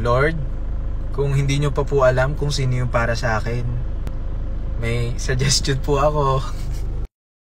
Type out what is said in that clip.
Lord, kung hindi nyo pa po alam kung sino yung para sa akin, may suggestion po ako.